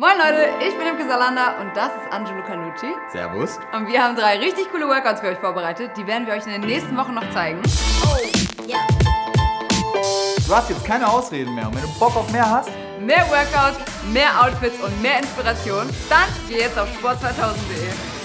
Moin Leute, ich bin Imke Salanda und das ist Angelo Canucci. Servus. Und wir haben drei richtig coole Workouts für euch vorbereitet. Die werden wir euch in den nächsten Wochen noch zeigen. Oh, du hast jetzt keine Ausreden mehr und wenn du Bock auf mehr hast, Mehr Workouts, mehr Outfits und mehr Inspiration, dann geh jetzt auf sport2000.de.